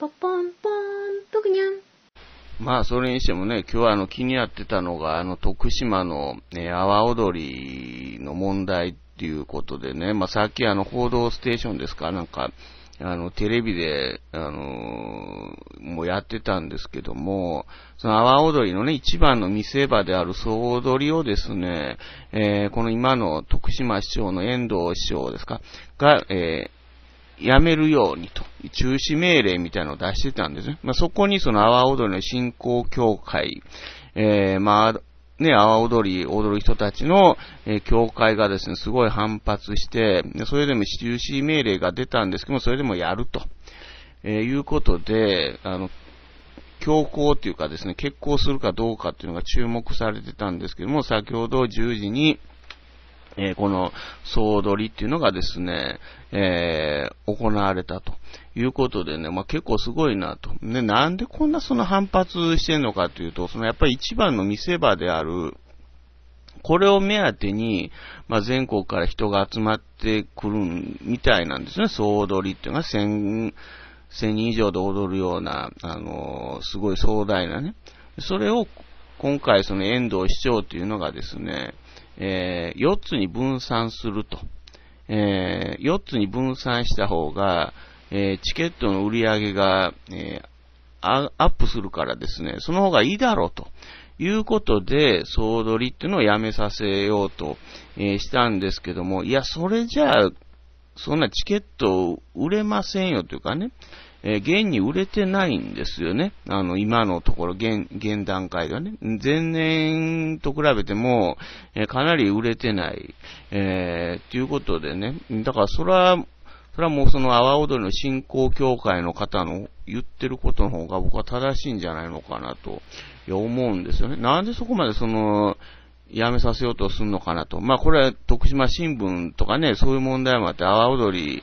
ポポンポン、ぷくにゃん。まあ、それにしてもね、今日はあの気になってたのが、あの、徳島の、ね、阿波踊りの問題っていうことでね、まあ、さっきあの、報道ステーションですか、なんか、あの、テレビで、あのー、もうやってたんですけども、その阿波踊りのね、一番の見せ場である総踊りをですね、えー、この今の徳島市長の遠藤市長ですか、が、えー、やめるようにと、中止命令みたいなのを出してたんですね。まあ、そこにその阿波踊りの振興協会、えー、まあ、ね、阿波踊り、踊る人たちの、えー、教会がですね、すごい反発して、それでも中止命令が出たんですけども、それでもやると、えー、いうことで、あの、強行っていうかですね、決行するかどうかっていうのが注目されてたんですけども、先ほど10時に、えー、この総踊りっていうのがですね、えー、行われたということでね、まあ、結構すごいなと。ね、なんでこんなその反発してんのかというと、そのやっぱり一番の見せ場である、これを目当てに、まあ、全国から人が集まってくるみたいなんですね、総踊りっていうのが1000、人以上で踊るような、あのー、すごい壮大なね。それを今回その遠藤市長というのがですね、えー、4つに分散すると。えー、4つに分散した方が、えー、チケットの売り上げが、え、アップするからですね、その方がいいだろうと。いうことで、総取りっていうのをやめさせようと、え、したんですけども、いや、それじゃあ、そんなチケット売れませんよというかね、えー、現に売れてないんですよね。あの、今のところ、現、現段階ではね。前年と比べても、えー、かなり売れてない、えー、ということでね。だから、それは、それはもうその阿波踊りの振興協会の方の言ってることの方が僕は正しいんじゃないのかなと、思うんですよね。なんでそこまでその、やめさせようとするのかなと。まあこれは徳島新聞とかね、そういう問題もあって、阿波踊り、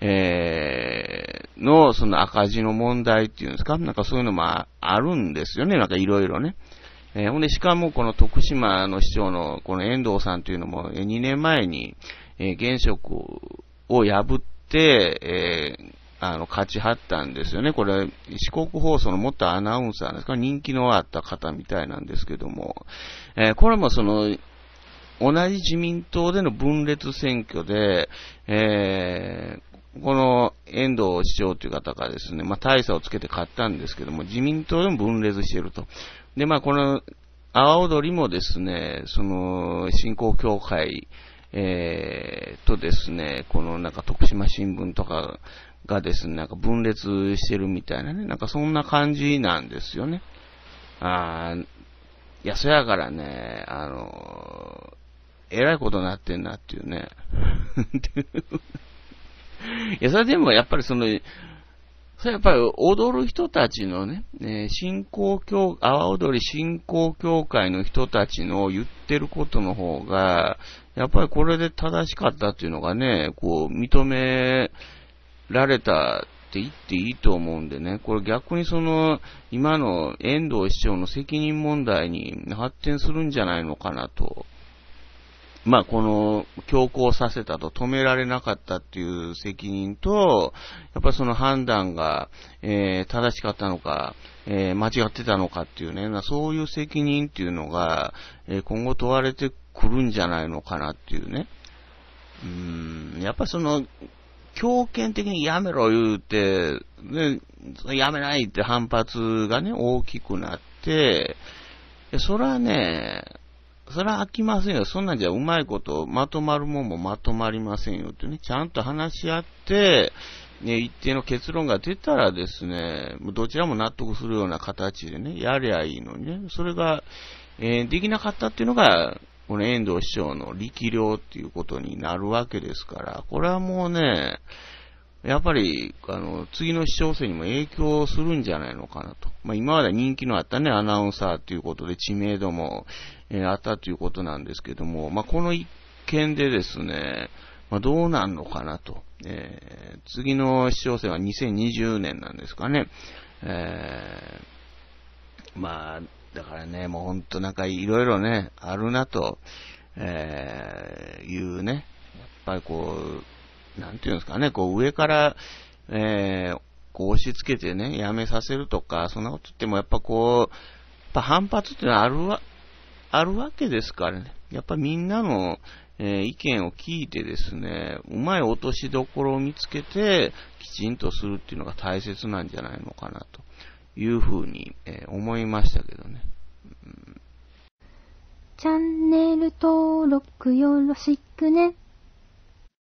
えー、の、その赤字の問題っていうんですか？なんかそういうのもあるんですよね。なんかいろいろね。えー、ほんで、しかもこの徳島の市長のこの遠藤さんというのも、2年前に、えー、現職を破って、えー、あの、勝ちはったんですよね。これ、四国放送の元アナウンサーですか？人気のあった方みたいなんですけども、えー、これもその、同じ自民党での分裂選挙で、えー、この遠藤市長という方がですね、まあ、大差をつけて勝ったんですけども、自民党でも分裂していると。で、まあ、この、阿波踊りもですね、その、振興協会、えー、とですね、このなんか徳島新聞とかがですね、なんか分裂してるみたいなね、なんかそんな感じなんですよね。あー、いや、そやからね、あのえらいことになってんなっていうね。いや、それでもやっぱりその、それやっぱり踊る人たちのね、ね信仰協、阿波踊り信仰協会の人たちの言ってることの方が、やっぱりこれで正しかったっていうのがね、こう、認められたって言っていいと思うんでね、これ逆にその、今の遠藤市長の責任問題に発展するんじゃないのかなと。まあ、この、強行させたと止められなかったっていう責任と、やっぱりその判断が、えー、正しかったのか、えー、間違ってたのかっていうね、そういう責任っていうのが、えー、今後問われてくるんじゃないのかなっていうね。うん、やっぱその、強権的にやめろ言うて、ね、やめないって反発がね、大きくなって、それはね、それは飽きませんよ。そんなんじゃうまいことまとまるもんもまとまりませんよってね、ちゃんと話し合って、ね、一定の結論が出たらですね、どちらも納得するような形でね、やりゃいいのにね、それが、えー、できなかったっていうのが、この遠藤市長の力量っていうことになるわけですから、これはもうね、やっぱり、あの、次の市長選にも影響するんじゃないのかなと。まあ、今まで人気のあったね、アナウンサーということで知名度も、えー、あったということなんですけども、まあ、この一件でですね、まあ、どうなんのかなと。えー、次の市長選は2020年なんですかね。えー、まあ、だからね、もうほんとなんかいろいろね、あるなと、えー、いうね、やっぱりこう、なんていうんですかね、こう上から、えー、こう押し付けてね、やめさせるとか、そんなこと言ってもやっぱこう、やっぱ反発っていうのはあるわ、あるわけですからね。やっぱみんなの、えー、意見を聞いてですね、うまい落としどころを見つけて、きちんとするっていうのが大切なんじゃないのかなというふうに、えー、思いましたけどね。うんチャンネル登録よろしくね。